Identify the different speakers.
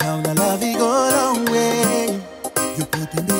Speaker 1: How the love you go long way. You put in the